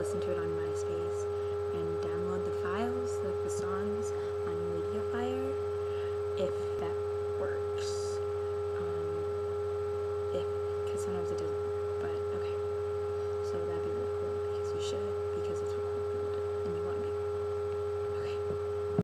listen to it on